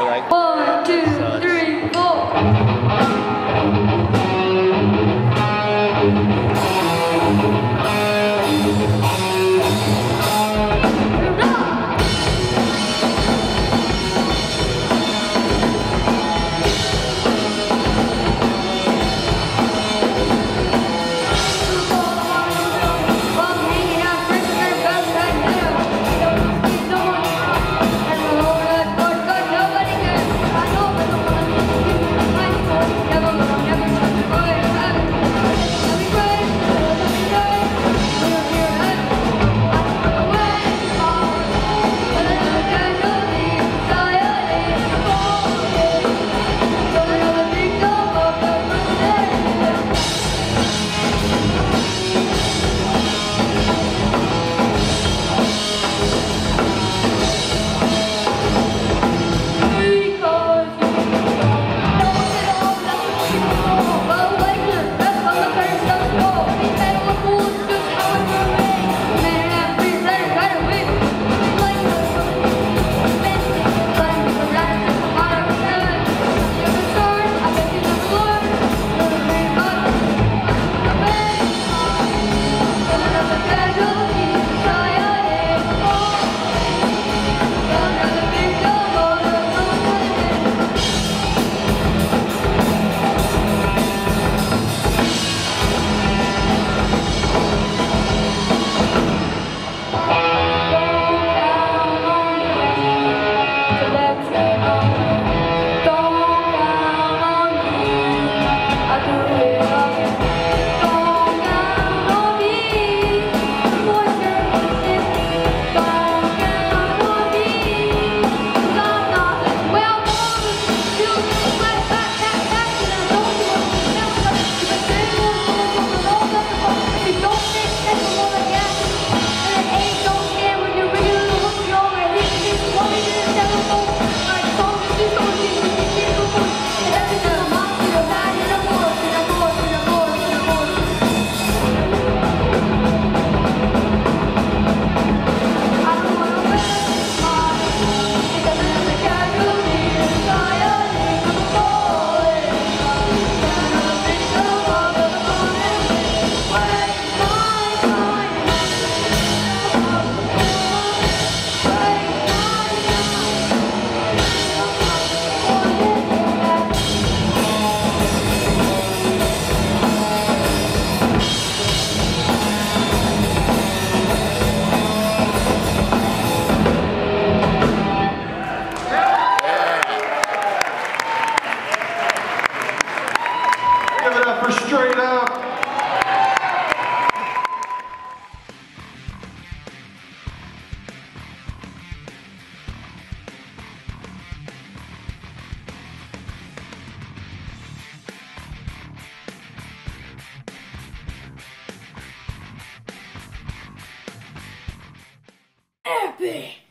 So For straight up. Epic!